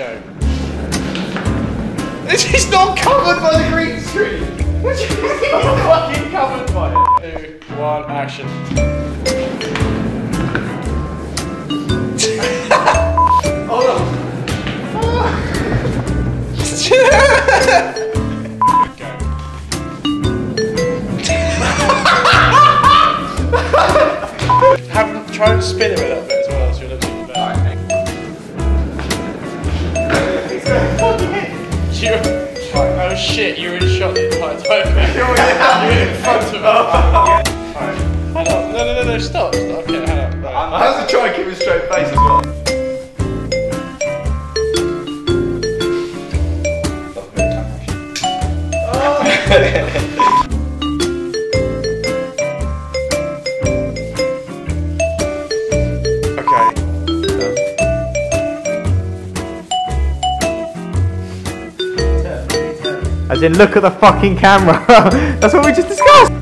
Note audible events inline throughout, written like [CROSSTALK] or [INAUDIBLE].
Go. This is not covered by the green screen! Which is not fucking covered by it. Two, one, action. Hold on. [LAUGHS] Oh. [LAUGHS] Have try and spin it with it. Oh shit, you were in shot the entire time. you were in [LAUGHS] front of me. [LAUGHS] Hang on, no, no, no, no, stop, stop. Okay, hang on. Right. I have to try and keep a straight face as well. Okay. Oh. [LAUGHS] As in, look at the fucking camera. [LAUGHS] That's what we just discussed.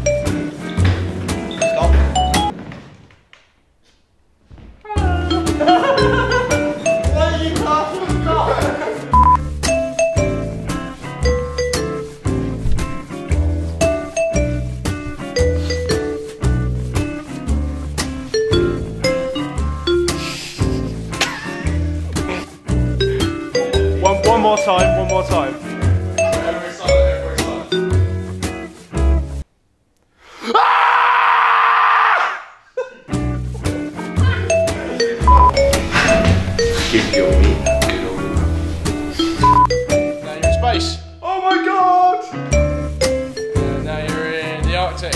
One, one more time, one more time. Give your meat a good old Now you're in space. Oh my god! And now you're in the Arctic.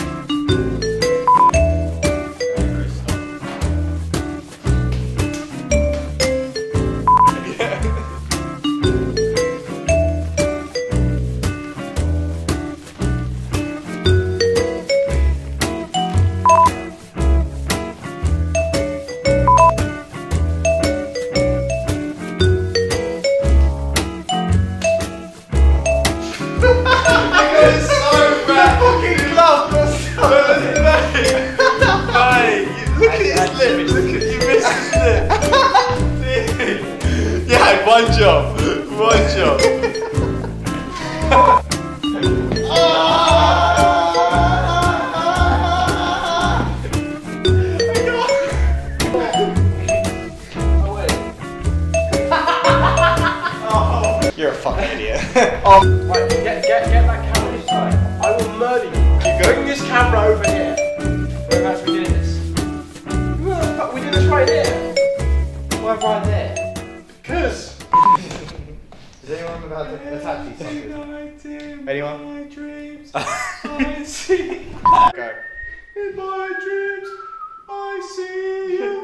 One job. One job. You're a fucking idiot. [LAUGHS] Oh. Right, get, get, get that camera this side. I will murder you. You bring this camera over here. Whereabouts we doing this? Where the fuck we doing this right here? Why right there? Cause. Does anyone remember how to attach these suckers? Anyone? dreams, I see. Go. [LAUGHS] In my dreams, I see you.